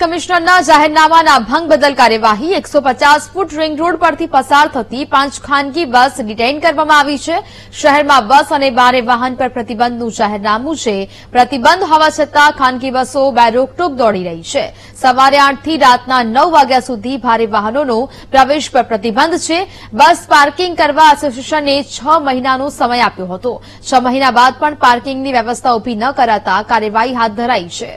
કમિશનરના જાહેરનામાના ભંગ બદલ કાર્યવાહી. એકસો પચાસ ફૂટ રિંગ રોડ પરથી પસાર થતી પાંચ ખાનગી બસ ડિટેઇન કરવામાં આવી છે. શહેરમાં બસ અને ભારે વાહન પર પ્રતિબંધનું જાહેરનામું છે. પ્રતિબંધ હોવા છતાં ખાનગી બસો બે રોકટોક દોડી રહી છે. સવારે આઠથી રાતના નવ વાગ્યા સુધી ભારે વાહનોનો પ્રવેશ પર પ્રતિબંધ છે. બસ પાર્કિંગ કરવા એસોસિએશને છ મહિનાનો સમય આપ્યો હતો. છ મહિના બાદ પણ પાર્કિંગની વ્યવસ્થા ઊભી ન કરાતા કાર્યવાહી હાથ ધરાઈ છે.